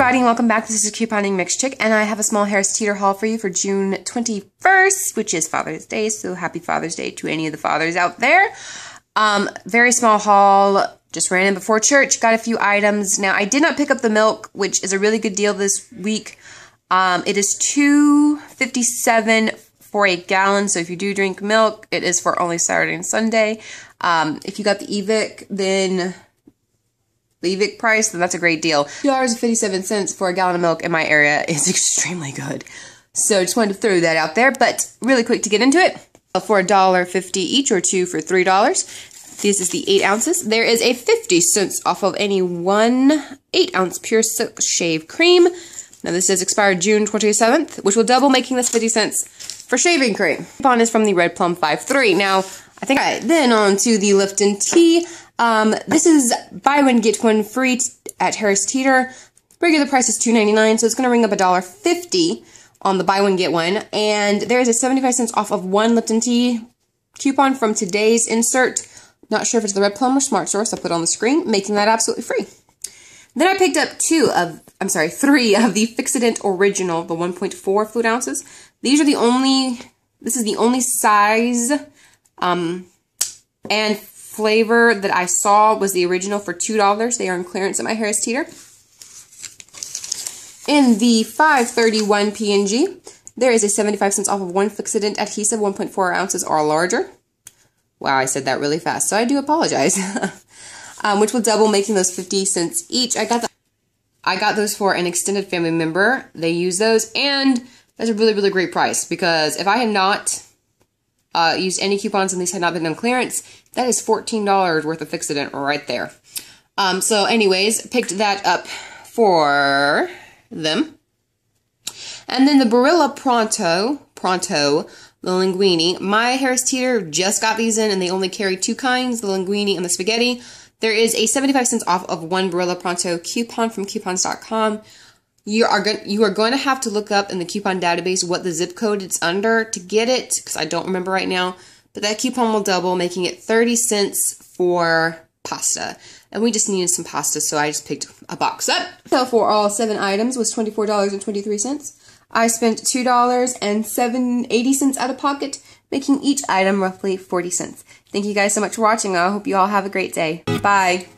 everybody, and welcome back. This is a Couponing Mixed Chick, and I have a small Harris Teeter haul for you for June 21st, which is Father's Day, so happy Father's Day to any of the fathers out there. Um, very small haul, just ran in before church, got a few items. Now, I did not pick up the milk, which is a really good deal this week. Um, it is two fifty seven for a gallon, so if you do drink milk, it is for only Saturday and Sunday. Um, if you got the EVIC, then EVIC price, then that's a great deal. $2.57 for a gallon of milk in my area is extremely good. So just wanted to throw that out there, but really quick to get into it. For $1.50 each or two for $3. This is the 8 ounces. There is a 50 cents off of any one 8 ounce pure silk shave cream. Now this is expired June 27th, which will double making this 50 cents for shaving cream. Coupon is from the Red Plum 5-3. Now, I think I then on to the Lipton Tea. Um, this is buy one, get one free at Harris Teeter. Regular price is $2.99, so it's going to ring up $1.50 on the buy one, get one. And there is a 75 cents off of one Lipton Tea coupon from today's insert. Not sure if it's the Red Plum or Smart Source. I'll put on the screen, making that absolutely free. Then I picked up two of, I'm sorry, three of the Fixodent Original, the 1.4 fluid ounces. These are the only, this is the only size um, and flavor that I saw was the original for $2. They are on clearance at my Harris Teeter. In the 531 P&G, there is a 75 cents off of one Fixodent adhesive, 1.4 ounces or larger. Wow, I said that really fast, so I do apologize. um, which will double, making those 50 cents each. I got the, I got those for an extended family member. They use those, and that's a really, really great price because if I had not uh, used any coupons and these had not been on clearance, that is $14 worth of Fixodent right there. Um, so anyways, picked that up for them. And then the Barilla Pronto, Pronto, the linguine. My Harris Teeter just got these in and they only carry two kinds, the linguine and the spaghetti. There is a 75 cents off of one Barilla Pronto coupon from coupons.com. You are going you are going to have to look up in the coupon database what the zip code it's under to get it because I don't remember right now. But that coupon will double, making it 30 cents for pasta. And we just needed some pasta, so I just picked a box up. So for all seven items was $24.23. I spent $2.80 out of pocket, making each item roughly 40 cents. Thank you guys so much for watching. I hope you all have a great day. Bye.